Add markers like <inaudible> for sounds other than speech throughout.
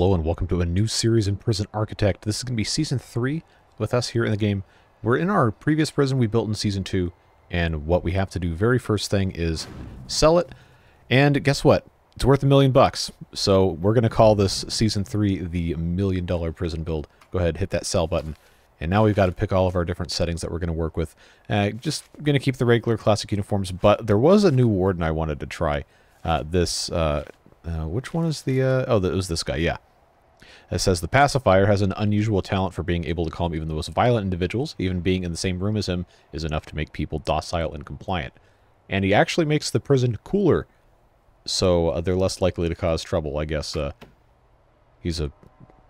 Hello and welcome to a new series in Prison Architect. This is going to be Season 3 with us here in the game. We're in our previous prison we built in Season 2, and what we have to do very first thing is sell it, and guess what? It's worth a million bucks. So we're going to call this Season 3 the Million Dollar Prison Build. Go ahead, hit that sell button. And now we've got to pick all of our different settings that we're going to work with. Uh, just going to keep the regular classic uniforms, but there was a new warden I wanted to try. Uh, this, uh, uh which one is the, uh, oh, it was this guy, yeah. It says the pacifier has an unusual talent for being able to calm even the most violent individuals. Even being in the same room as him is enough to make people docile and compliant. And he actually makes the prison cooler, so uh, they're less likely to cause trouble. I guess uh, he's a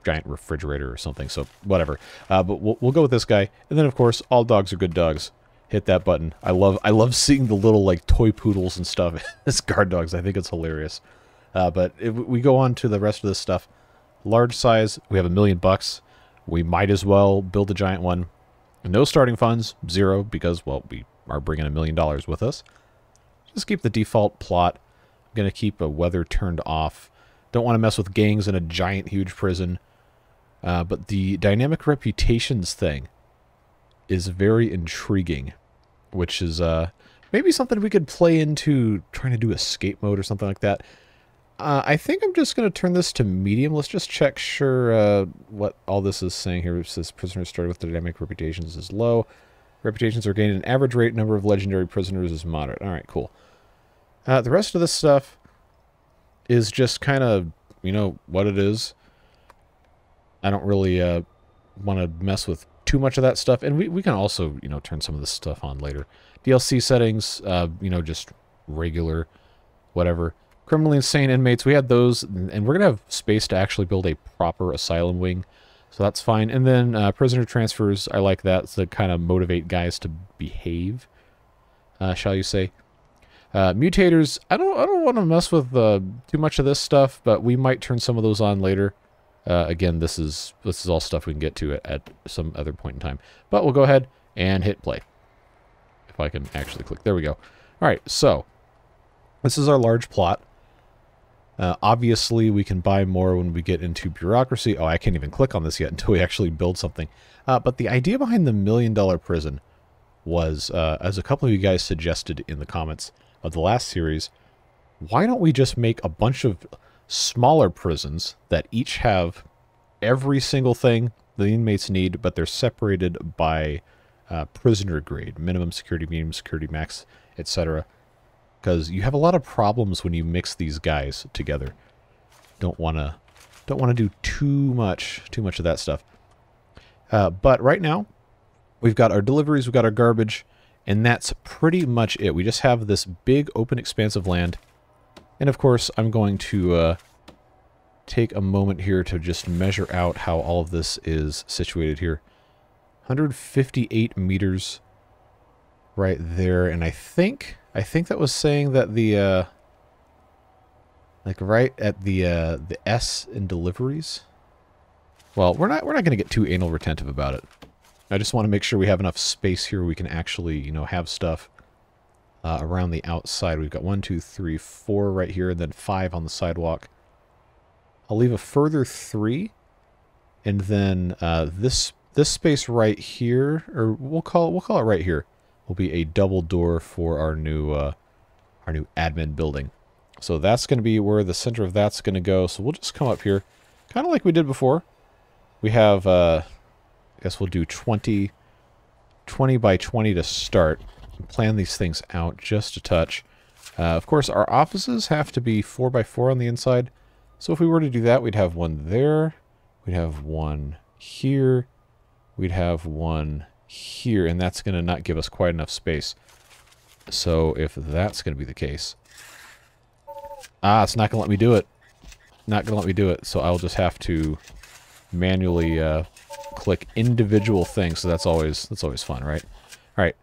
giant refrigerator or something, so whatever. Uh, but we'll, we'll go with this guy. And then, of course, all dogs are good dogs. Hit that button. I love I love seeing the little, like, toy poodles and stuff <laughs> as guard dogs. I think it's hilarious. Uh, but if we go on to the rest of this stuff, large size, we have a million bucks. We might as well build a giant one. No starting funds, zero, because, well, we are bringing a million dollars with us. Just keep the default plot. I'm going to keep a weather turned off. Don't want to mess with gangs in a giant, huge prison. Uh, but the dynamic reputations thing is very intriguing, which is uh, maybe something we could play into trying to do escape mode or something like that. Uh, I think I'm just going to turn this to medium. Let's just check sure uh, what all this is saying here. It says prisoners started with dynamic reputations is low. Reputations are gained an average rate. Number of legendary prisoners is moderate. All right, cool. Uh, the rest of this stuff is just kind of, you know, what it is. I don't really uh, want to mess with too much of that stuff. And we, we can also, you know, turn some of this stuff on later. DLC settings, uh, you know, just regular, whatever criminally insane inmates. We had those, and we're going to have space to actually build a proper asylum wing. So that's fine. And then uh, prisoner transfers, I like that to kind of motivate guys to behave, uh, shall you say. Uh, mutators, I don't I don't want to mess with uh, too much of this stuff, but we might turn some of those on later. Uh, again, this is this is all stuff we can get to at, at some other point in time. But we'll go ahead and hit play. If I can actually click. There we go. All right, so this is our large plot. Uh, obviously, we can buy more when we get into bureaucracy. Oh, I can't even click on this yet until we actually build something. Uh, but the idea behind the million dollar prison was, uh, as a couple of you guys suggested in the comments of the last series, why don't we just make a bunch of smaller prisons that each have every single thing the inmates need, but they're separated by uh, prisoner grade, minimum security, medium security, max, etc because you have a lot of problems when you mix these guys together. Don't want to don't want to do too much too much of that stuff. Uh, but right now, we've got our deliveries, we've got our garbage, and that's pretty much it. We just have this big open expanse of land. And of course, I'm going to uh, take a moment here to just measure out how all of this is situated here. 158 meters right there, and I think I think that was saying that the uh, like right at the uh, the S in deliveries. Well, we're not we're not going to get too anal retentive about it. I just want to make sure we have enough space here we can actually you know have stuff uh, around the outside. We've got one, two, three, four right here, and then five on the sidewalk. I'll leave a further three, and then uh, this this space right here, or we'll call it, we'll call it right here will be a double door for our new uh, our new admin building. So that's going to be where the center of that's going to go. So we'll just come up here, kind of like we did before. We have, uh, I guess we'll do 20, 20 by 20 to start. Plan these things out just a touch. Uh, of course, our offices have to be 4 by 4 on the inside. So if we were to do that, we'd have one there. We'd have one here. We'd have one here, and that's going to not give us quite enough space. So if that's going to be the case... Ah, it's not going to let me do it. Not going to let me do it, so I'll just have to manually uh, click individual things, so that's always that's always fun, right? All right,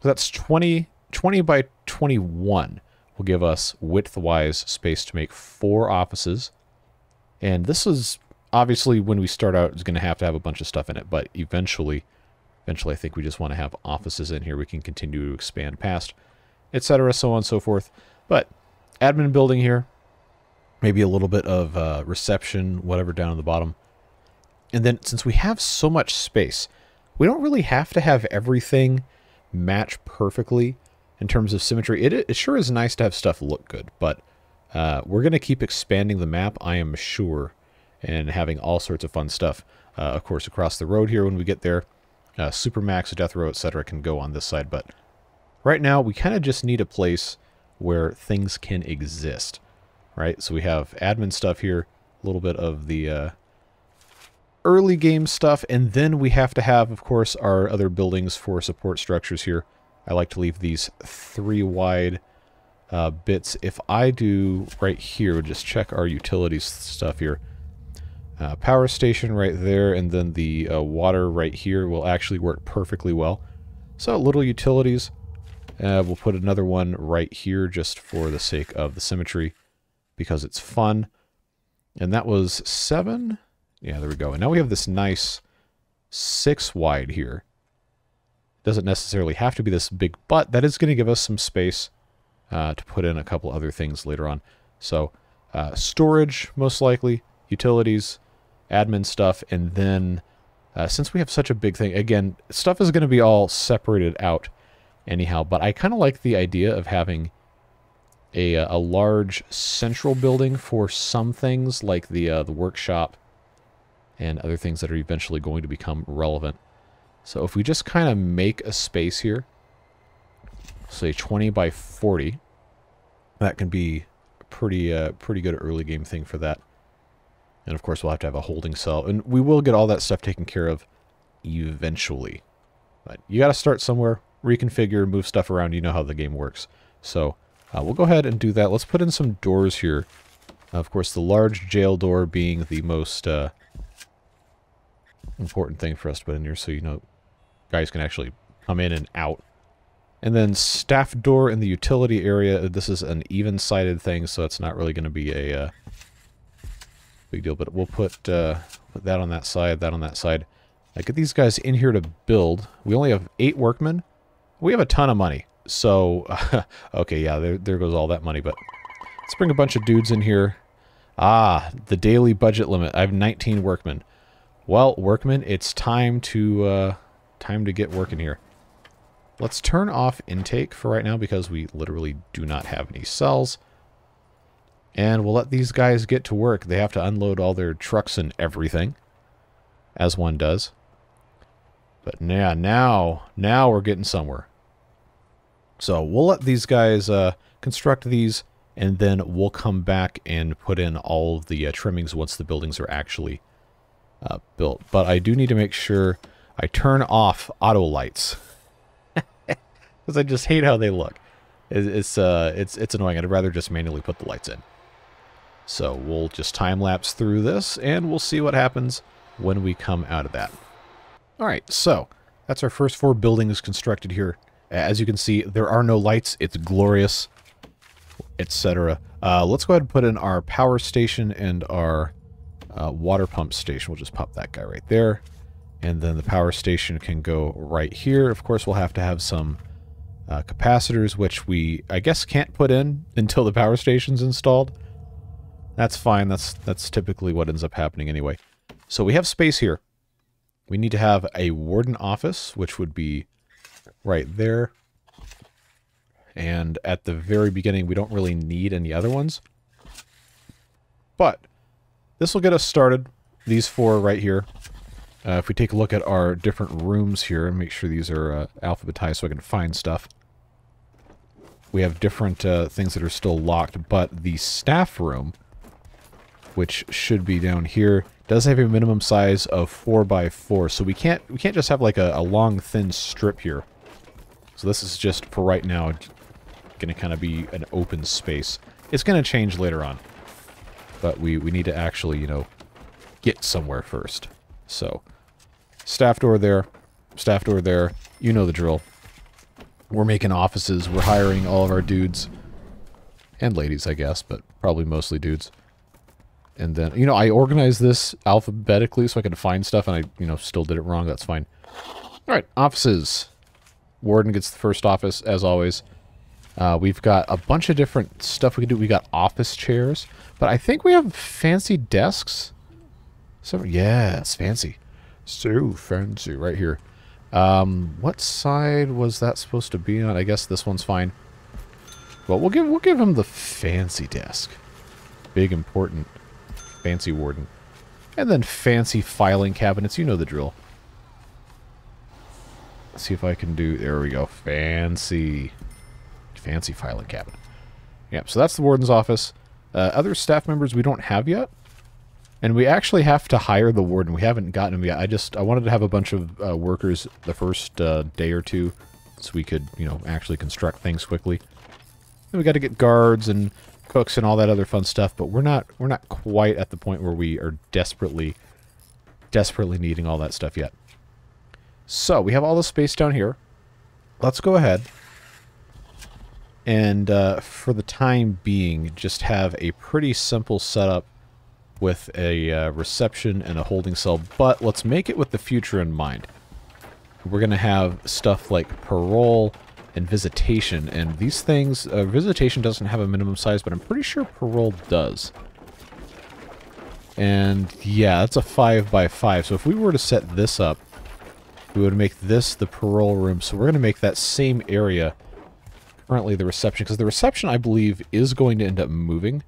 so that's 20, 20 by 21 will give us width-wise space to make four offices. And this is obviously when we start out is going to have to have a bunch of stuff in it, but eventually Eventually, I think we just want to have offices in here we can continue to expand past, etc., so on and so forth. But admin building here, maybe a little bit of uh, reception, whatever down at the bottom. And then since we have so much space, we don't really have to have everything match perfectly in terms of symmetry. It, it sure is nice to have stuff look good, but uh, we're going to keep expanding the map, I am sure, and having all sorts of fun stuff. Uh, of course, across the road here when we get there, uh, Supermax, Death Row, etc. can go on this side, but right now we kind of just need a place where things can exist, right? So we have admin stuff here, a little bit of the uh, early game stuff, and then we have to have, of course, our other buildings for support structures here. I like to leave these three wide uh, bits. If I do right here, just check our utilities stuff here. Uh, power station right there, and then the uh, water right here will actually work perfectly well. So little utilities. Uh, we'll put another one right here just for the sake of the symmetry because it's fun. And that was seven. Yeah, there we go. And now we have this nice six wide here. Doesn't necessarily have to be this big, but that is going to give us some space uh, to put in a couple other things later on. So uh, storage, most likely, utilities, admin stuff, and then uh, since we have such a big thing, again, stuff is going to be all separated out anyhow, but I kind of like the idea of having a, uh, a large central building for some things like the, uh, the workshop and other things that are eventually going to become relevant. So if we just kind of make a space here, say 20 by 40, that can be a pretty, uh, pretty good early game thing for that. And of course we'll have to have a holding cell. And we will get all that stuff taken care of eventually. But you got to start somewhere, reconfigure, move stuff around. You know how the game works. So uh, we'll go ahead and do that. Let's put in some doors here. Of course, the large jail door being the most uh, important thing for us to put in here so you know guys can actually come in and out. And then staff door in the utility area. This is an even-sided thing, so it's not really going to be a uh, big deal. But we'll put, uh, put that on that side, that on that side. I get these guys in here to build. We only have eight workmen. We have a ton of money. So, <laughs> okay, yeah, there, there goes all that money. But let's bring a bunch of dudes in here. Ah, the daily budget limit. I have 19 workmen. Well, workmen, it's time to uh, time to get working here. Let's turn off intake for right now because we literally do not have any cells. And we'll let these guys get to work. They have to unload all their trucks and everything, as one does. But yeah, now, now we're getting somewhere. So we'll let these guys uh, construct these, and then we'll come back and put in all of the uh, trimmings once the buildings are actually uh, built. But I do need to make sure I turn off auto lights. <laughs> Because I just hate how they look. It's, it's, uh, it's, it's annoying. I'd rather just manually put the lights in. So we'll just time lapse through this and we'll see what happens when we come out of that. All right, so that's our first four buildings constructed here. As you can see, there are no lights. It's glorious, etc. Uh, let's go ahead and put in our power station and our uh, water pump station. We'll just pop that guy right there. And then the power station can go right here. Of course, we'll have to have some uh, capacitors, which we, I guess, can't put in <laughs> until the power station's installed. That's fine. That's, that's typically what ends up happening anyway. So we have space here. We need to have a warden office, which would be right there. And at the very beginning, we don't really need any other ones. But this will get us started. These four right here. Uh, if we take a look at our different rooms here and make sure these are uh, alphabetized so I can find stuff. We have different uh, things that are still locked, but the staff room, which should be down here, does have a minimum size of 4 by 4 so we can't we can't just have like a, a long thin strip here. So this is just, for right now, going to kind of be an open space. It's going to change later on but we, we need to actually, you know, get somewhere first. So, staff door there, staff door there, you know the drill. We're making offices, we're hiring all of our dudes, and ladies, I guess, but probably mostly dudes. And then, you know, I organized this alphabetically so I could find stuff, and I, you know, still did it wrong, that's fine. Alright, offices. Warden gets the first office, as always. Uh, we've got a bunch of different stuff we can do. We got office chairs, but I think we have fancy desks. So yeah, it's fancy. So fancy right here. Um, what side was that supposed to be on? I guess this one's fine. Well, we'll give we'll give him the fancy desk. Big important fancy warden. And then fancy filing cabinets, you know the drill. Let's see if I can do there we go. Fancy fancy filing cabinet. Yep, so that's the warden's office. Uh, other staff members we don't have yet. And we actually have to hire the warden. We haven't gotten him yet. I just I wanted to have a bunch of uh, workers the first uh, day or two so we could, you know, actually construct things quickly. And we got to get guards and cooks and all that other fun stuff, but we're not we're not quite at the point where we are desperately desperately needing all that stuff yet. So, we have all the space down here. Let's go ahead and uh, for the time being, just have a pretty simple setup with a uh, reception and a holding cell, but let's make it with the future in mind. We're going to have stuff like parole and visitation, and these things, uh, visitation doesn't have a minimum size, but I'm pretty sure parole does. And yeah, that's a 5 by 5 so if we were to set this up, we would make this the parole room, so we're going to make that same area currently the reception, because the reception, I believe, is going to end up moving.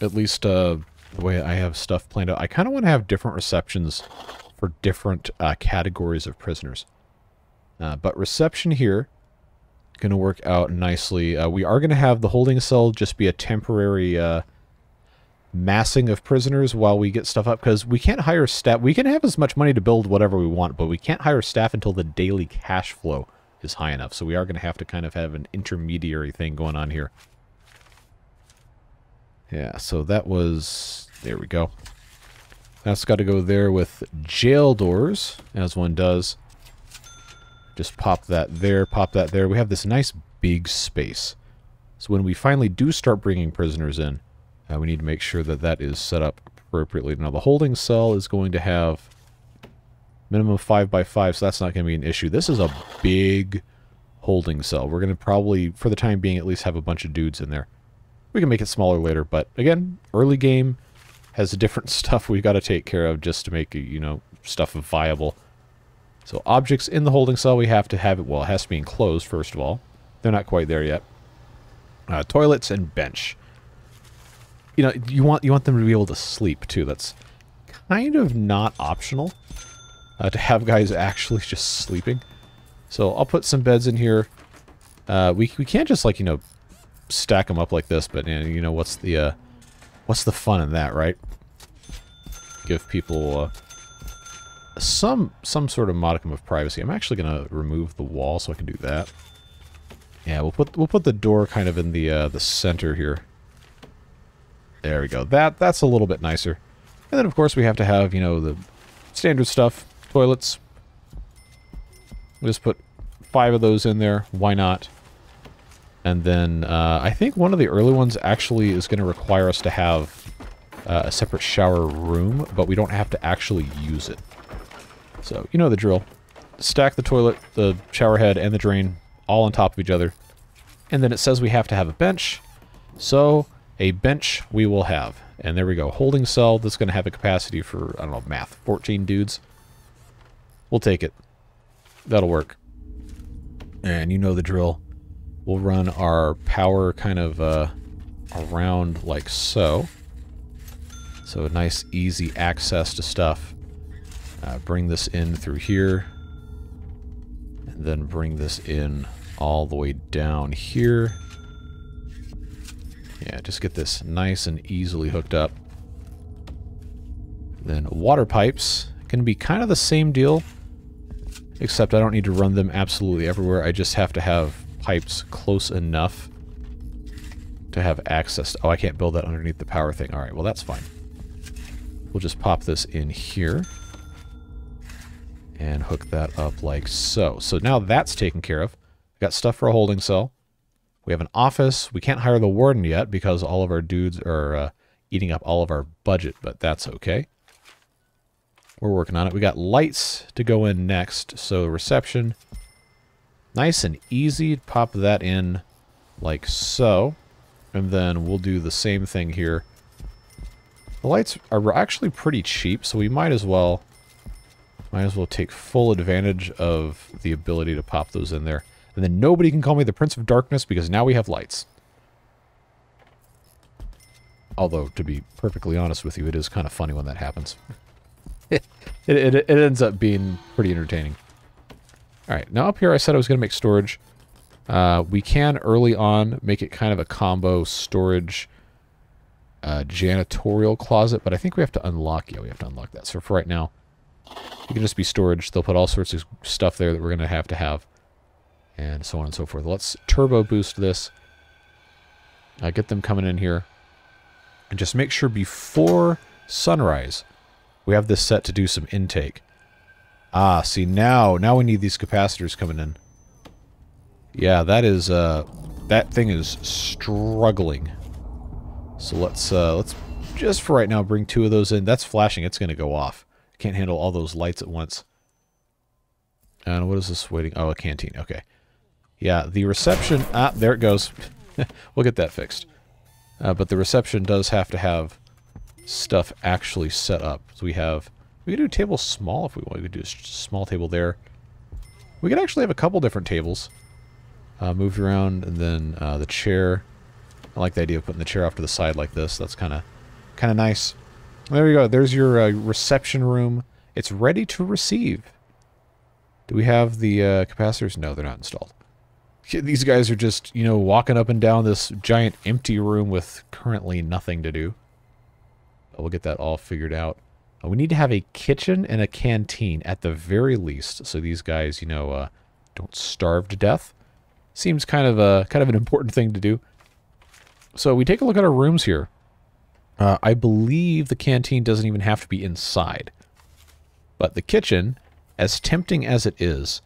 At least uh, the way I have stuff planned out. I kind of want to have different receptions for different uh, categories of prisoners. Uh, but reception here, going to work out nicely. Uh, we are going to have the holding cell just be a temporary uh, massing of prisoners while we get stuff up, because we can't hire staff. We can have as much money to build whatever we want, but we can't hire staff until the daily cash flow is high enough. So we are going to have to kind of have an intermediary thing going on here. Yeah, so that was... There we go. That's got to go there with jail doors, as one does. Just pop that there, pop that there. We have this nice big space. So when we finally do start bringing prisoners in, uh, we need to make sure that that is set up appropriately. Now the holding cell is going to have Minimum 5 by 5 so that's not going to be an issue. This is a big holding cell. We're going to probably, for the time being, at least have a bunch of dudes in there. We can make it smaller later, but again, early game has different <laughs> stuff we've got to take care of just to make, you know, stuff viable. So objects in the holding cell, we have to have it, well, it has to be enclosed, first of all. They're not quite there yet. Uh, toilets and bench. You know, you want you want them to be able to sleep, too. That's kind of not optional uh, to have guys actually <laughs> just sleeping. So I'll put some beds in here. Uh, we, we can't just like, you know, stack them up like this, but you know, what's the, uh, what's the fun in that, right? Give people, uh, some, some sort of modicum of privacy. I'm actually going to remove the wall so I can do that. Yeah, we'll put, we'll put the door kind of in the, uh, the center here. There we go. That, that's a little bit nicer. And then, of course, we have to have, you know, the standard stuff toilets. We'll just put five of those in there. Why not? And then uh, I think one of the early ones actually is going to require us to have uh, a separate shower room, but we don't have to actually use it. So, you know the drill. Stack the toilet, the shower head, and the drain all on top of each other. And then it says we have to have a bench. So, a bench we will have. And there we go. Holding cell that's going to have a capacity for, I don't know, math, 14 dudes. We'll take it. That'll work. And you know the drill. We'll run our power kind of uh, around like so. So a nice, easy access to stuff. Uh, bring this in through here. And then bring this in all the way down here. Yeah, just get this nice and easily hooked up. Then water pipes can be kind of the same deal. Except I don't need to run them absolutely everywhere. I just have to have pipes close enough to have access. To, oh, I can't build that underneath the power thing. All right, well, that's fine. We'll just pop this in here and hook that up like so. So now that's taken care of. Got stuff for a holding cell. We have an office. We can't hire the warden yet because all of our dudes are uh, eating up all of our budget, but that's okay. We're working on it. We got lights to go in next. So reception. Nice and easy. Pop that in like so. And then we'll do the same thing here. The lights are actually pretty cheap, so we might as well might as well take full advantage of the ability to pop those in there. And then nobody can call me the Prince of Darkness because now we have lights. Although, to be perfectly honest with you, it is kind of funny when that happens. <laughs> it, it, it ends up being pretty entertaining. Alright, now up here I said I was going to make storage. Uh, we can early on make it kind of a combo storage uh, janitorial closet, but I think we have to unlock, yeah, we have to unlock that. So for right now, it can just be storage. They'll put all sorts of stuff there that we're going to have to have, and so on and so forth. Let's turbo boost this. Uh, get them coming in here. And just make sure before sunrise, we have this set to do some intake. Ah, see now, now we need these capacitors coming in. Yeah, that is, uh, that thing is struggling. So let's, uh, let's just for right now bring two of those in. That's flashing. It's going to go off. Can't handle all those lights at once. And what is this waiting? Oh, a canteen. Okay. Yeah, the reception... Ah, there it goes. <laughs> we'll get that fixed. Uh, but the reception does have to have stuff actually set up. So we have... We could do a table small if we want. We could do a small table there. We could actually have a couple different tables uh, moved around, and then uh, the chair. I like the idea of putting the chair off to the side like this. That's kind of kind of nice. There we go. There's your uh, reception room. It's ready to receive. Do we have the uh, capacitors? No, they're not installed. These guys are just, you know, walking up and down this giant empty room with currently nothing to do. We'll get that all figured out. Uh, we need to have a kitchen and a canteen at the very least, so these guys, you know, uh, don't starve to death. Seems kind of a kind of an <laughs> important thing to do. So we take a look at our rooms here. Uh, I believe the canteen doesn't even have to be inside. But the kitchen, as tempting as it is,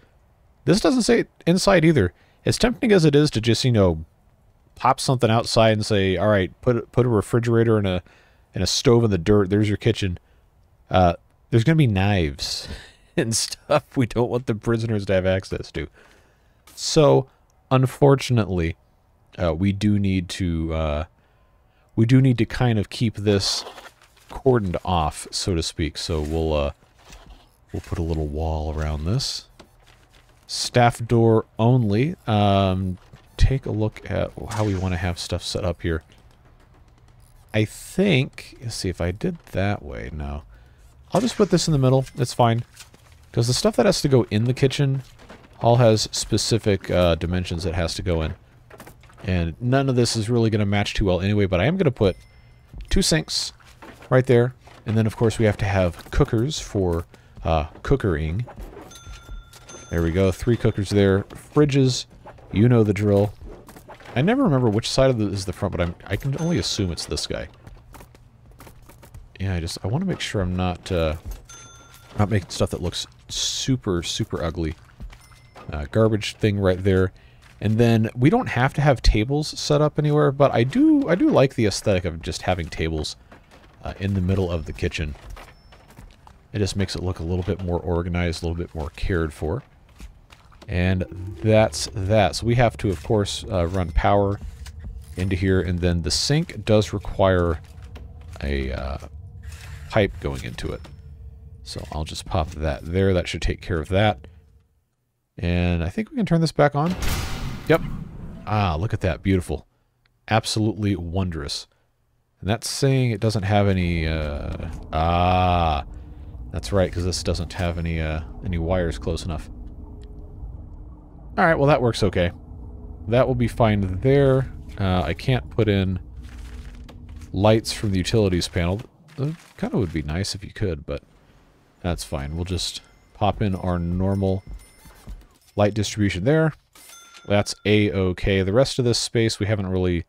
this doesn't say inside either. As tempting as it is to just, you know, pop something outside and say, all right, put, put a refrigerator and a, and a stove in the dirt, there's your kitchen. Uh, there's going to be knives <laughs> and stuff we don't want the prisoners to have access to. So, unfortunately, uh, we do need to uh, we do need to kind of keep this cordoned off, so to speak. So we'll uh, we'll put a little wall around this. Staff door only. Um, take a look at how we want to have stuff set up here. I think, let's see if I did that way. No. I'll just put this in the middle. It's fine. Because the stuff that has to go in the kitchen all has specific uh, dimensions it has to go in. And none of this is really going to match too well anyway, but I am going to put two sinks right there. And then, of course, we have to have cookers for uh, cookering. There we go. Three cookers there. Fridges. You know the drill. I never remember which side of the is the front, but I'm, I can only assume it's this guy. Yeah, I just I want to make sure I'm not uh, not making stuff that looks super super ugly. Uh, garbage thing right there. And then we don't have to have tables set up anywhere, but I do I do like the aesthetic of just having tables uh, in the middle of the kitchen. It just makes it look a little bit more organized, a little bit more cared for. And that's that. So we have to, of course, uh, run power into here, and then the sink does require a uh, pipe going into it. So I'll just pop that there. That should take care of that. And I think we can turn this back on. Yep. Ah, look at that. Beautiful. Absolutely wondrous. And that's saying it doesn't have any, uh, ah, that's right, because this doesn't have any, uh, any wires close enough. Alright, well that works okay. That will be fine there. Uh, I can't put in lights from the utilities panel. Kind of would be nice if you could, but that's fine. We'll just pop in our normal light distribution there. That's a-okay. The rest of this space, we haven't really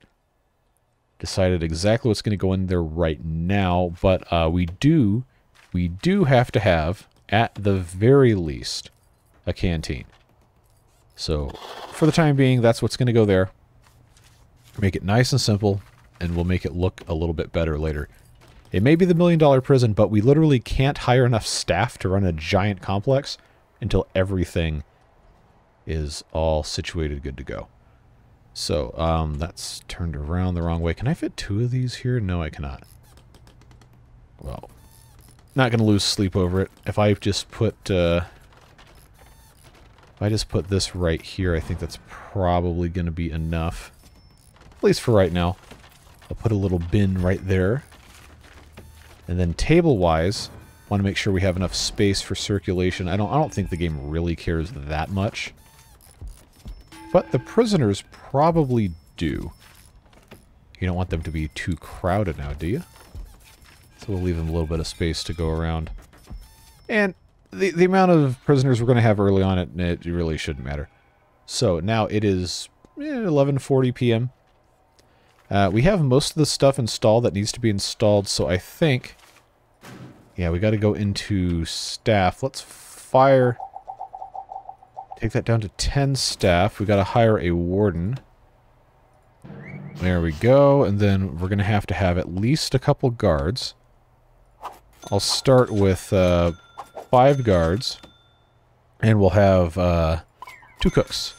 decided exactly what's going to go in there right now, but uh, we do we do have to have, at the very least, a canteen. So, for the time being, that's what's going to go there. Make it nice and simple, and we'll make it look a little bit better later. It may be the million dollar prison, but we literally can't hire enough staff to run a giant complex until everything is all situated good to go. So, um, that's turned around the wrong way. Can I fit two of these here? No, I cannot. Well, not going to lose sleep over it. If I just put, uh, if I just put this right here, I think that's probably going to be enough. At least for right now. I'll put a little bin right there. And then table-wise, want to make sure we have enough space for circulation. I don't I don't think the game really cares that much. But the prisoners probably do. You don't want them to be too crowded now, do you? So we'll leave them a little bit of space to go around. And the, the amount of prisoners we're going to have early on, it, it really shouldn't matter. So now it is 11.40 p.m. Uh, we have most of the stuff installed that needs to be installed, so I think... Yeah, we got to go into staff. Let's fire... Take that down to 10 staff. We got to hire a warden. There we go. And then we're going to have to have at least a couple guards. I'll start with uh, five guards. And we'll have uh, two cooks.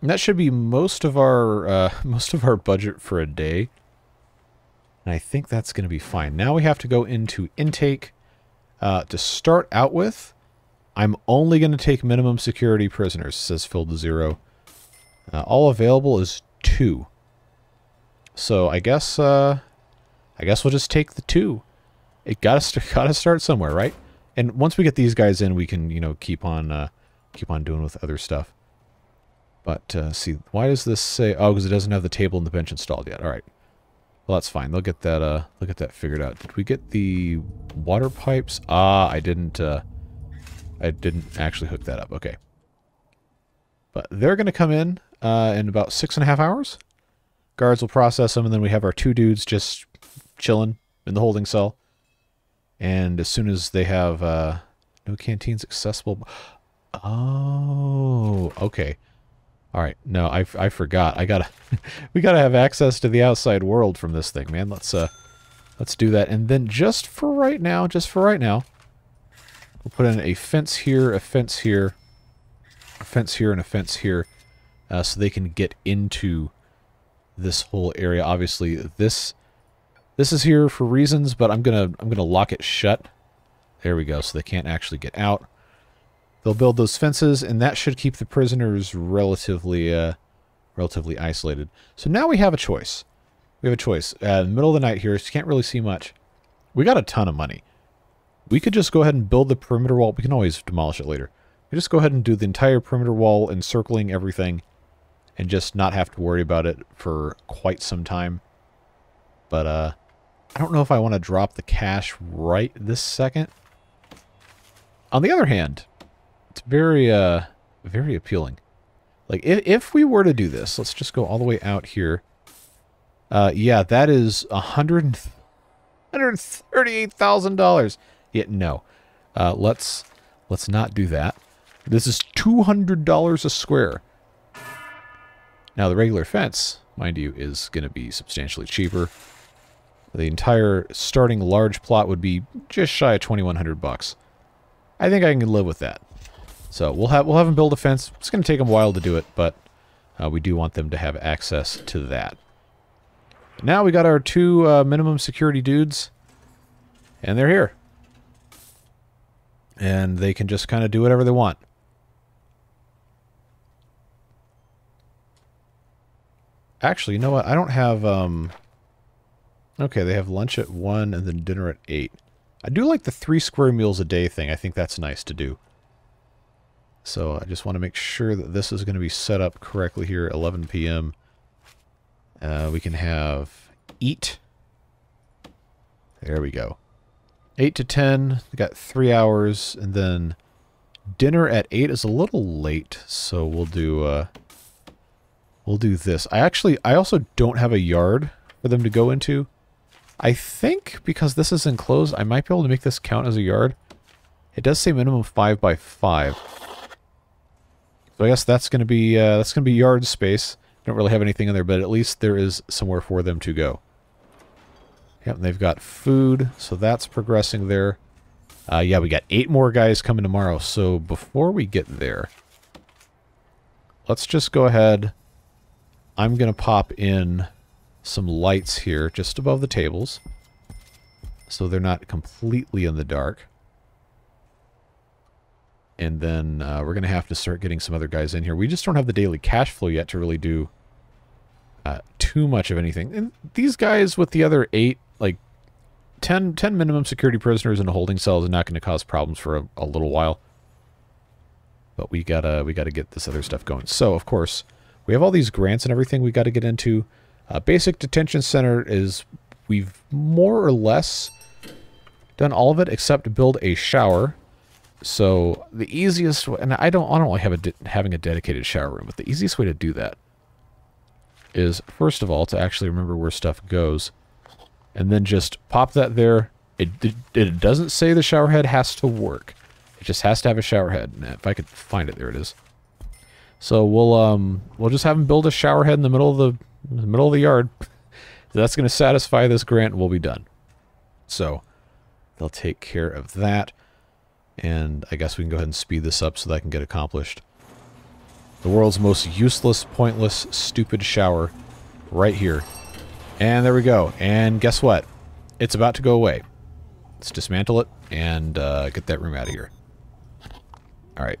And that should be most of our uh, <laughs> most of our budget for a day. And I think that's going to be fine. Now we have to go into intake. Uh, to start out with, I'm only going to take minimum security prisoners, says filled to zero. Uh, all available is two. So I guess, uh, I guess we'll just take the two. It gotta, <laughs> gotta start somewhere, right? And once we get these guys in, we can, you know, keep on, uh, keep on doing with other stuff. But, uh, see, why does this say, oh, because it doesn't have the table and the bench installed yet. All right. Well, that's fine. They'll get that, uh, they'll get that figured out. Did we get the water pipes? Ah, I didn't, uh, I didn't actually hook that up. Okay. But they're going to come in uh, in about six and a half hours. Guards will process them, and then we have our two dudes just chilling in the holding cell. And as soon as they have uh, no canteens accessible... Oh, okay. All right. No, I, I forgot. I gotta... <laughs> we gotta have access to the outside world from this thing, man. Let's, uh, let's do that. And then just for right now, just for right now, We'll put in a fence here, a fence here, a fence here, and a fence here, uh, so they can get into this whole area. Obviously, this this is here for reasons, but I'm gonna I'm gonna lock it shut. There we go, so they can't actually get out. They'll build those fences, and that should keep the prisoners relatively uh, relatively isolated. So now we have a choice. We have a choice. Uh, middle of the night here, so you can't really see much. We got a ton of money. We could just go ahead and build the perimeter wall. We can always demolish it later. We just go ahead and do the entire perimeter wall encircling everything and just not have to worry about it for quite some time. But uh, I don't know if I want to drop the cash right this second. On the other hand, it's very, uh, very appealing. Like, if, if we were to do this, let's just go all the way out here. Uh, yeah, that is $138,000. Yeah, no. Uh, let's let's not do that. This is $200 a square. Now, the regular fence, mind you, is going to be substantially cheaper. The entire starting large plot would be just shy of 2100 bucks. I think I can live with that. So we'll have we'll have them build a fence. It's going to take them a while to do it, but uh, we do want them to have access to that. Now we got our two uh, minimum security dudes, and they're here and they can just kind of do whatever they want. Actually, you know what? I don't have, um... Okay, they have lunch at 1 and then dinner at 8. I do like the three square meals a day thing. I think that's nice to do. So I just want to make sure that this is going to be set up correctly here at 11 p.m. Uh, we can have eat. There we go. 8 to 10, we got three hours, and then dinner at 8 is a little late, so we'll do, uh, we'll do this. I actually, I also don't have a yard for them to go into. I think because this is enclosed, I might be able to make this count as a yard. It does say minimum 5 by 5. So I guess that's going to be, uh, that's going to be yard space. Don't really have anything in there, but at least there is somewhere for them to go. Yep, they've got food, so that's progressing there. Uh, yeah, we got eight more guys coming tomorrow. So before we get there, let's just go ahead I'm going to pop in some lights here just above the tables so they're not completely in the dark. And then uh, we're going to have to start getting some other guys in here. We just don't have the daily cash flow yet to really do uh, too much of anything. And these guys with the other eight, 10, 10 minimum security prisoners in a holding cell is not going to cause problems for a, a little while. But we gotta we gotta get this other stuff going. So of course we have all these grants and everything we got to get into. Uh, basic detention center is we've more or less done all of it except build a shower. So the easiest, and I don't, I don't like have a having a dedicated shower room, but the easiest way to do that is first of all to actually remember where stuff goes, and then just pop that there. It, it, it doesn't say the shower head has to work. It just has to have a shower head. If I could find it, there it is. So we'll um we'll just have him build a shower head in the middle of the, the middle of the yard. <laughs> That's going to satisfy this grant. And we'll be done. So they'll take care of that. And I guess we can go ahead and speed this up so that can get accomplished. The world's most useless, pointless, stupid shower right here. And there we go. And guess what? It's about to go away. Let's dismantle it and uh, get that room out of here. Alright.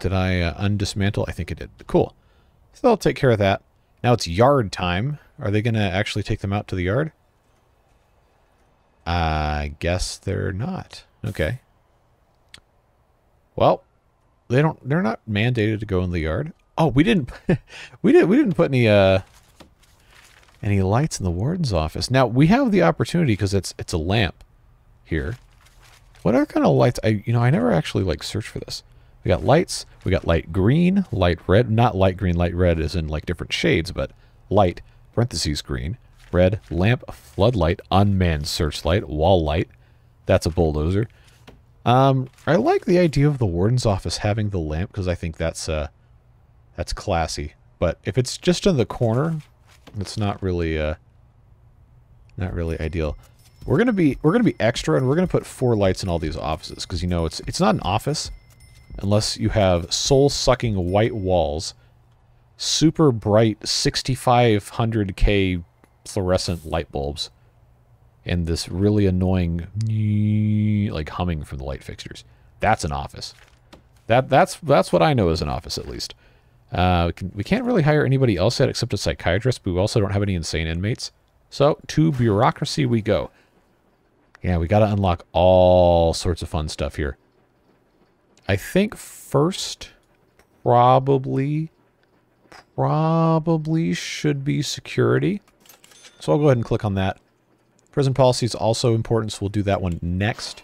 Did I uh, undismantle? I think it did. Cool. So they'll take care of that. Now it's yard time. Are they going to actually take them out to the yard? I guess they're not. Okay. Well, they don't. They're not mandated to go in the yard. Oh, we didn't. <laughs> we didn't. We didn't put any uh any lights in the warden's office. Now we have the opportunity because it's it's a lamp here. What other kind of lights? I you know I never actually like search for this. We got lights. We got light green, light red. Not light green, light red is in like different shades, but light parentheses green, red lamp, floodlight, unmanned searchlight, wall light. That's a bulldozer. Um, I like the idea of the warden's office having the lamp because I think that's uh, that's classy. But if it's just in the corner, it's not really uh, not really ideal. We're gonna be we're gonna be extra, and we're gonna put four lights in all these offices because you know it's it's not an office unless you have soul-sucking white walls, super bright 6500K fluorescent light bulbs, and this really annoying like humming from the light fixtures. That's an office. That that's that's what I know as an office at least. Uh, we, can, we can't really hire anybody else yet except a psychiatrist, but we also don't have any insane inmates. So to bureaucracy we go. Yeah, we got to unlock all sorts of fun stuff here. I think first, probably, probably should be security. So I'll go ahead and click on that. Prison policy is also important, so we'll do that one next.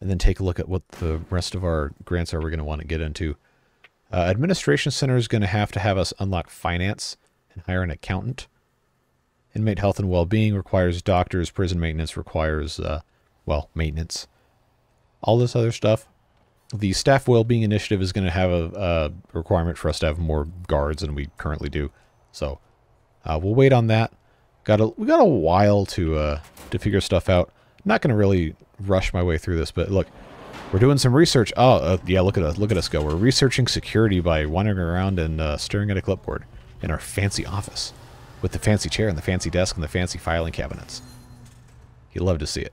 And then take a look at what the rest of our grants are we're going to want to get into. Uh, Administration Center is going to have to have us unlock finance and hire an accountant. Inmate health and well-being requires doctors. Prison maintenance requires, uh, well, maintenance. All this other stuff, the staff well-being initiative is going to have a, a, requirement for us to have more guards than we currently do. So uh, we'll wait on that. Got a we got a while to uh, to figure stuff out. Not going to really rush my way through this, but look, we're doing some research. Oh, uh, yeah, look at us, look at us go. We're researching security by wandering around and uh, staring at a clipboard in our fancy office with the fancy chair and the fancy desk and the fancy filing cabinets. You'd love to see it.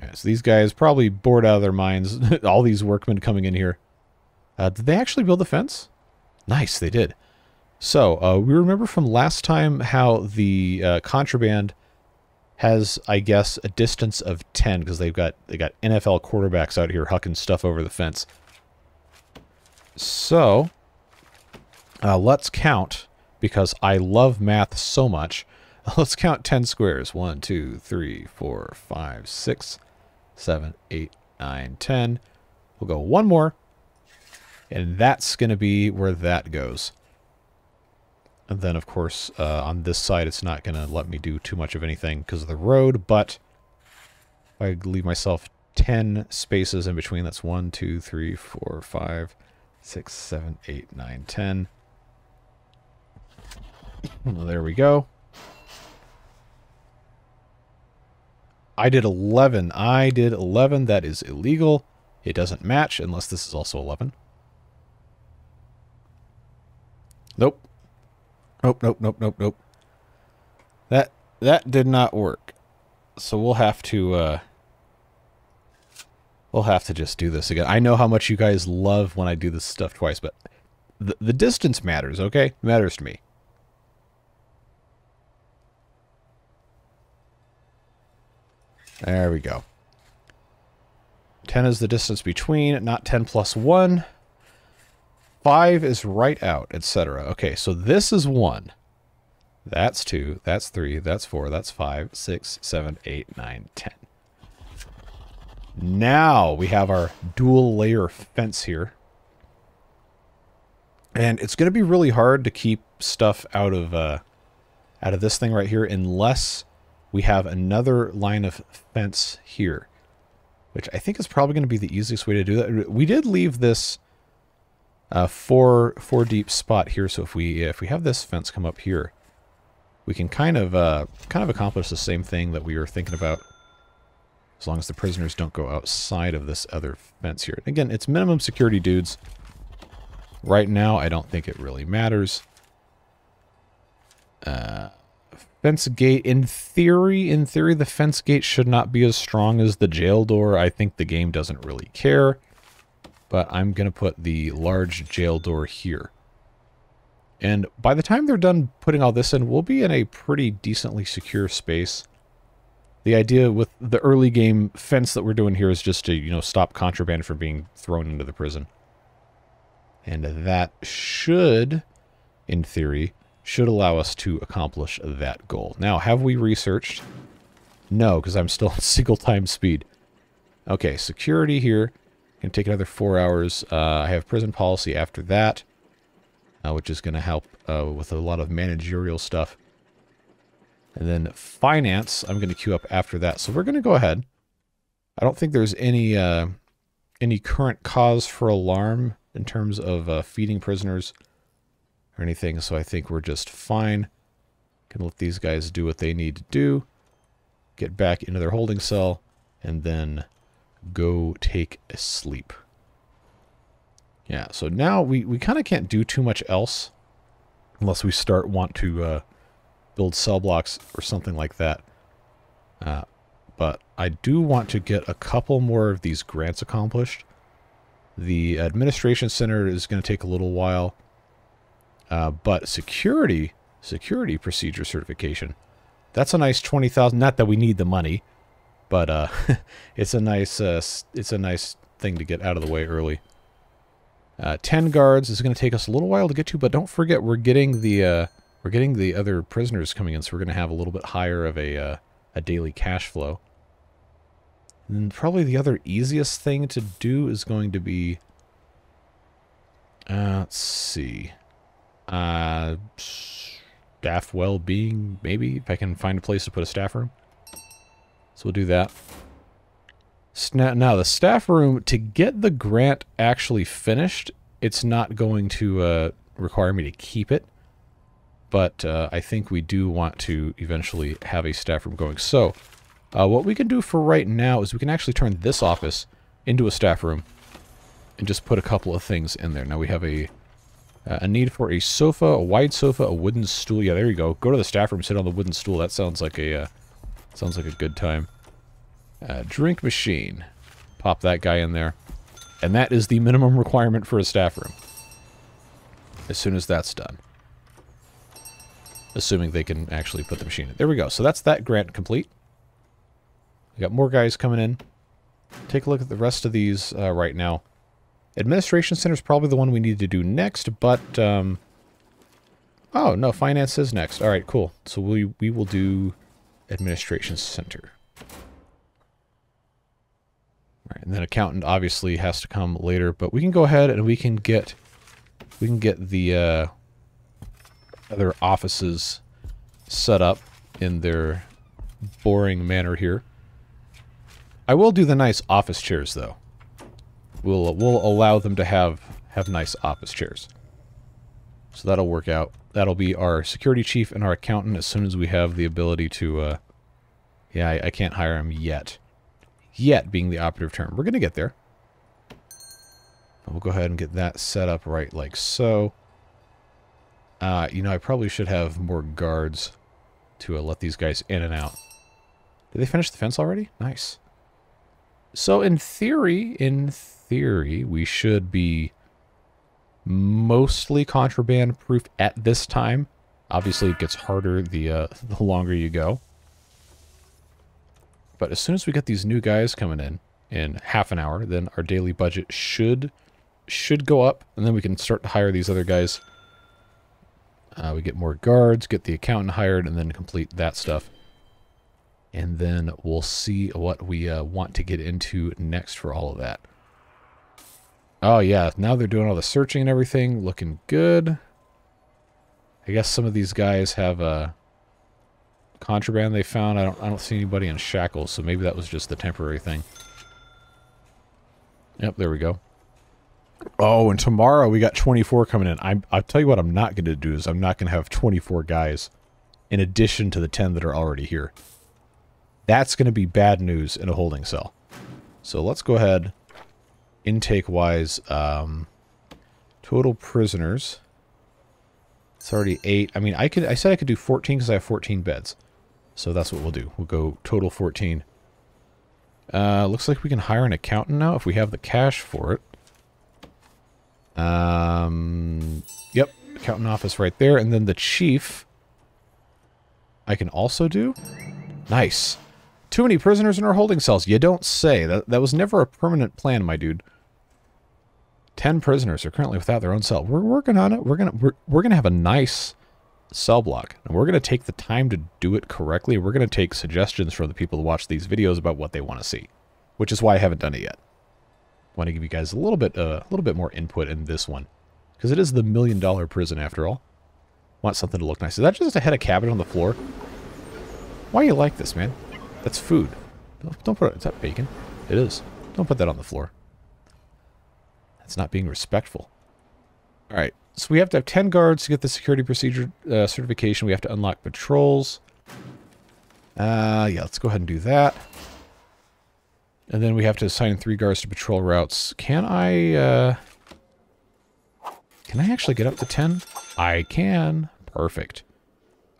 Yeah, so these guys probably bored out of their minds. <laughs> All these workmen coming in here. Uh, did they actually build the fence? Nice, they did. So, uh, we remember from last time how the uh, contraband has, I guess, a distance of 10 because they've got they got NFL quarterbacks out here hucking stuff over the fence. So, uh, let's count because I love math so much. <laughs> Let's count 10 squares. 1, 2, 3, 4, 5, 6, 7, 8, 9, 10. We'll go one more. And that's going to be where that goes. And then, of course, uh, on this side, it's not going to let me do too much of anything because of the road. But I leave myself 10 spaces in between, that's 1, 2, 3, 4, 5, 6, 7, 8, 9, 10. Well, <coughs> there we go. I did 11. I did 11. That is illegal. It doesn't match unless this is also 11. Nope. Nope, nope, nope, nope, nope. That that did not work. So we'll have to uh we'll have to just do this again. I know how much you guys love when I do this stuff twice, but the, the distance matters, okay? It matters to me. There we go. 10 is the distance between, not 10 plus 1. 5 is right out, etc. Okay, so this is 1. That's 2, that's 3, that's 4, that's 5, 6, 7, 8, 9, 10. Now we have our dual layer fence here. And it's going to be really hard to keep stuff out of uh, out of this thing right here unless we have another line of fence here, which I think is probably going to be the easiest way to do that. We did leave this uh, four four deep spot here, so if we if we have this fence come up here, we can kind of uh, kind of accomplish the same thing that we were thinking about. As long as the prisoners don't go outside of this other fence here. Again, it's minimum security dudes. Right now, I don't think it really matters. Uh, fence gate, in theory, in theory, the fence gate should not be as strong as the jail door. I think the game doesn't really care. But I'm going to put the large jail door here. And by the time they're done putting all this in, we'll be in a pretty decently secure space. The idea with the early game fence that we're doing here is just to, you know, stop contraband from being thrown into the prison. And that should, in theory, should allow us to accomplish that goal. Now, have we researched? No, because I'm still <laughs> at single time speed. Okay, security here. Can take another four hours. Uh, I have prison policy after that, uh, which is going to help uh, with a lot of managerial stuff. And then finance, I'm going to queue up after that. So we're going to go ahead. I don't think there's any uh, any current cause for alarm in terms of uh, feeding prisoners or anything. So I think we're just fine. Can let these guys do what they need to do. Get back into their holding cell and then go take a sleep. Yeah, so now we, we kind of can't do too much else unless we start want to uh, build cell blocks or something like that. Uh, but I do want to get a couple more of these grants accomplished. The administration center is going to take a little while. Uh, but security, security procedure certification, that's a nice 20,000. Not that we need the money, but uh, <laughs> it's a nice, uh, it's a nice thing to get out of the way early. Uh, 10 guards is going to take us a little while to get to, but don't forget we're getting the, uh, we're getting the other prisoners coming in, so we're going to have a little bit higher of a, uh, a daily cash flow. And probably the other easiest thing to do is going to be... Uh, let's see. Uh, staff well-being, maybe, if I can find a place to put a staff room. So we'll do that. Now, the staff room, to get the grant actually finished, it's not going to uh, require me to keep it. But uh, I think we do want to eventually have a staff room going. So, uh, what we can do for right now is we can actually turn this office into a staff room and just put a couple of things in there. Now we have a uh, a need for a sofa, a wide sofa, a wooden stool. Yeah, there you go. Go to the staff room, sit on the wooden stool. That sounds like a uh, sounds like a good time. Uh, drink machine. Pop that guy in there. And that is the minimum requirement for a staff room. As soon as that's done. Assuming they can actually put the machine in. There we go. So that's that grant complete. We got more guys coming in. Take a look at the rest of these uh, right now. Administration Center is probably the one we need to do next, but... Um, oh, no, Finance is next. All right, cool. So we, we will do Administration Center. All right, and then Accountant obviously has to come later, but we can go ahead and we can get... We can get the uh, other offices set up in their boring manner here. I will do the nice office chairs, though. We'll, we'll allow them to have, have nice office chairs. So that'll work out. That'll be our security chief and our accountant as soon as we have the ability to... Uh, yeah, I, I can't hire him yet. Yet being the operative term. We're going to get there. We'll go ahead and get that set up right like so. Uh, you know, I probably should have more guards to uh, let these guys in and out. Did they finish the fence already? Nice. So in theory, in theory, we should be mostly contraband proof at this time. Obviously, it gets harder the uh, <laughs> the longer you go. But as soon as we get these new guys coming in, in half an hour, then our daily budget should should go up, and then we can start to hire these other guys. Uh, we get more guards, get the accountant hired, and then complete that stuff. And then we'll see what we uh, want to get into next for all of that. Oh yeah, now they're doing all the searching and everything, looking good. I guess some of these guys have uh, contraband they found. I don't I don't see anybody in shackles, so maybe that was just the temporary thing. Yep, there we go. Oh, and tomorrow we got 24 coming in. I'm, I'll tell you what I'm not going to do is I'm not going to have 24 guys in addition to the 10 that are already here. That's going to be bad news in a holding cell. So let's go ahead, intake-wise, um, total prisoners. It's already 8. I mean, I could. I said I could do 14 because I have 14 beds. So that's what we'll do. We'll go total 14. Uh, looks like we can hire an accountant now if we have the cash for it. Um, yep, accountant office right there. And then the chief I can also do. Nice. Too many prisoners in our holding cells. You don't say. That, that was never a permanent plan, my dude. Ten prisoners are currently without their own cell. We're working on it. We're gonna we're, we're gonna have a nice cell block. And we're gonna take the time to do it correctly. We're gonna take suggestions from the people who watch these videos about what they want to see. Which is why I haven't done it yet want to give you guys a little bit uh, a little bit more input in this one because it is the million dollar prison after all. Want something to look nice. Is that just a head of cabbage on the floor? Why do you like this, man? That's food. Don't, don't put it. Is that bacon? It is. Don't put that on the floor. That's not being respectful. All right. So we have to have 10 guards to get the security procedure uh, certification. We have to unlock patrols. Uh, yeah, let's go ahead and do that. And then we have to assign three guards to patrol routes. Can I, uh... Can I actually get up to 10? I can. Perfect.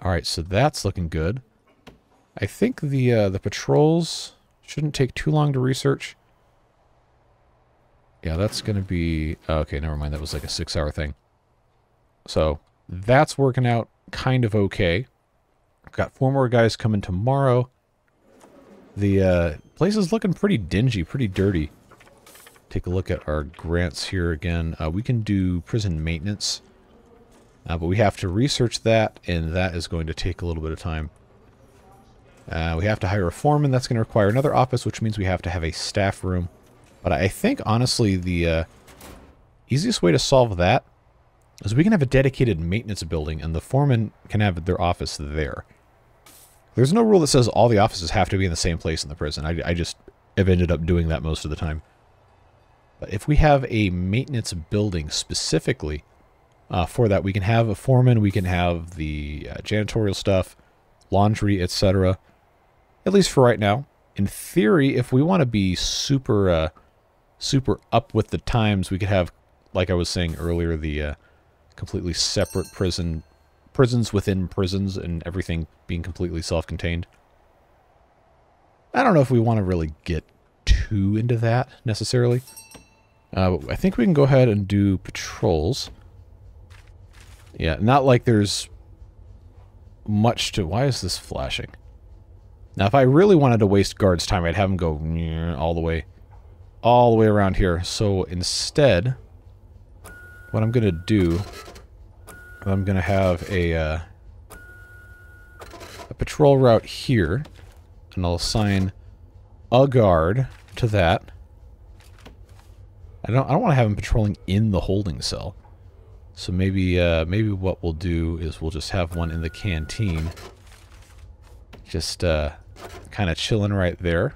Alright, so that's looking good. I think the, uh, the patrols shouldn't take too long to research. Yeah, that's going to be... Okay, never mind. That was like a six-hour thing. So, that's working out kind of okay. I've got four more guys coming tomorrow. The uh, place is looking pretty dingy, pretty dirty. Take a look at our grants here again. Uh, we can do prison maintenance, uh, but we have to research that, and that is going to take a little bit of time. Uh, we have to hire a foreman. That's going to require another office, which means we have to have a staff room. But I think, honestly, the uh, easiest way to solve that is we can have a dedicated maintenance building, and the foreman can have their office there. There's no rule that says all the offices have to be in the same place in the prison. I, I just have ended up doing that most of the time. But if we have a maintenance building specifically uh, for that, we can have a foreman, we can have the uh, janitorial stuff, laundry, etc. At least for right now. In theory, if we want to be super, uh, super up with the times, we could have, like I was saying earlier, the uh, completely separate prison prisons within prisons and everything being completely self-contained. I don't know if we want to really get too into that necessarily. Uh, I think we can go ahead and do patrols. Yeah, not like there's much to... Why is this flashing? Now, if I really wanted to waste guards' time, I'd have them go all the way, all the way around here. So instead, what I'm going to do I'm going to have a, uh, a patrol route here, and I'll assign a guard to that. I don't, I don't want to have him patrolling in the holding cell. So maybe, uh, maybe what we'll do is we'll just have one in the canteen. Just, uh, kind of chilling right there.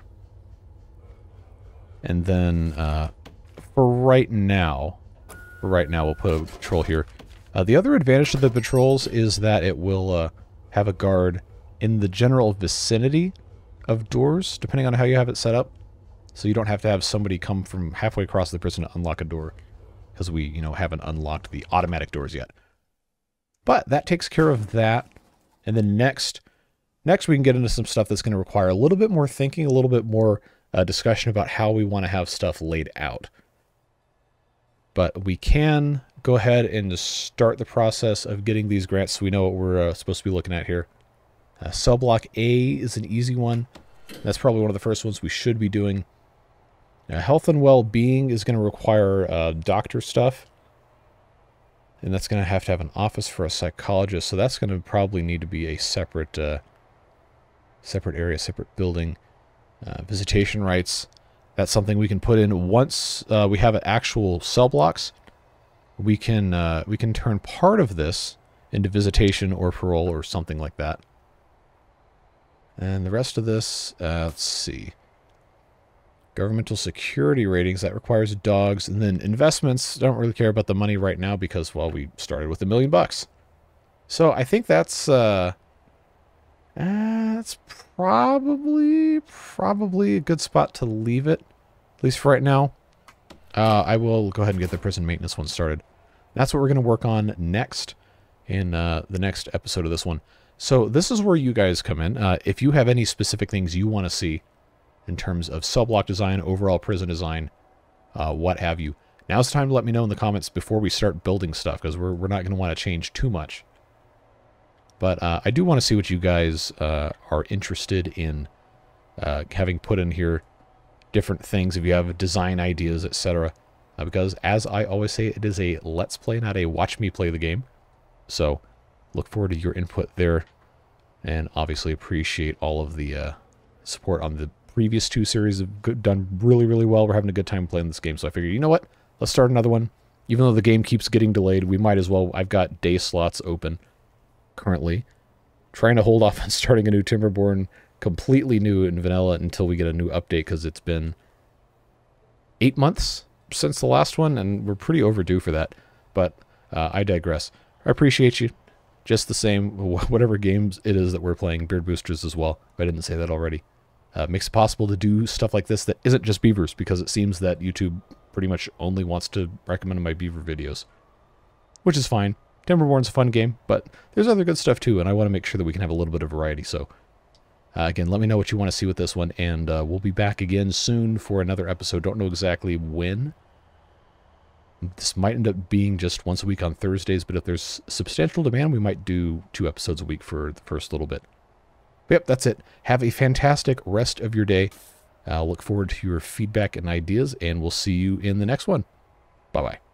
And then, uh, for right now, for right now, we'll put a patrol here. Uh, the other advantage to the patrols is that it will uh, have a guard in the general vicinity of doors, depending on how you have it set up. So you don't have to have somebody come from halfway across the prison to unlock a door, because we, you know, haven't unlocked the automatic doors yet. But that takes care of that. And then next, next we can get into some stuff that's going to require a little bit more thinking, a little bit more uh, discussion about how we want to have stuff laid out. But we can go ahead and start the process of getting these grants so we know what we're uh, supposed to be looking at here. Uh, cell block A is an easy one. That's probably one of the first ones we should be doing. Now, health and well-being is going to require uh, doctor stuff. And that's going to have to have an office for a psychologist. So that's going to probably need to be a separate uh, separate area, separate building. Uh, visitation rights. That's something we can put in once uh, we have actual cell blocks. We can uh, we can turn part of this into visitation or parole or something like that. And the rest of this, uh, let's see. Governmental security ratings, that requires dogs. And then investments, don't really care about the money right now because, well, we started with a million bucks. So I think that's, uh, that's probably, probably a good spot to leave it, at least for right now. Uh, I will go ahead and get the prison maintenance one started. That's what we're going to work on next in uh, the next episode of this one. So this is where you guys come in. Uh, if you have any specific things you want to see in terms of cell block design, overall prison design, uh, what have you, now's the time to let me know in the comments before we start building stuff because we're, we're not going to want to change too much. But uh, I do want to see what you guys uh, are interested in uh, having put in here different things if you have design ideas, etc. Uh, because as I always say, it is a let's play, not a watch me play the game. So look forward to your input there and obviously appreciate all of the uh, support on the previous two series have done really really well we're having a good time playing this game so i figured you know what let's start another one even though the game keeps getting delayed we might as well i've got day slots open currently trying to hold off <laughs> on starting a new timberborn completely new in vanilla until we get a new update because it's been eight months since the last one and we're pretty overdue for that but uh, i digress i appreciate you just the same, <laughs> whatever games it is that we're playing, Beard Boosters as well. I didn't say that already. Uh, makes it possible to do stuff like this that isn't just beavers, because it seems that YouTube pretty much only wants to recommend my beaver videos. Which is fine. Timberborn's a fun game, but there's other good stuff too, and I want to make sure that we can have a little bit of variety, so... Uh, again, let me know what you want to see with this one, and uh, we'll be back again soon for another episode. Don't know exactly when, this might end up being just once a week on Thursdays, but if there's substantial demand, we might do two episodes a week for the first little bit. But yep, that's it. Have a fantastic rest of your day. I'll look forward to your feedback and ideas, and we'll see you in the next one. Bye-bye.